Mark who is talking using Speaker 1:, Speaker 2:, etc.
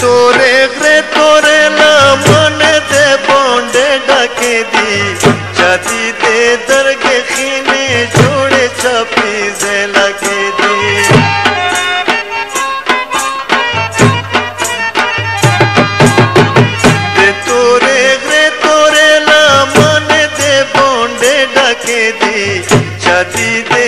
Speaker 1: तोरे ग्रे तोरे ना दे ते पौंडे डाके दी। जाती ते दरगे खीने जोड़े चापी जे लगे दी। ते तोरे ग्रे तोरे ना मने ते पौंडे डाके दी। जाती ते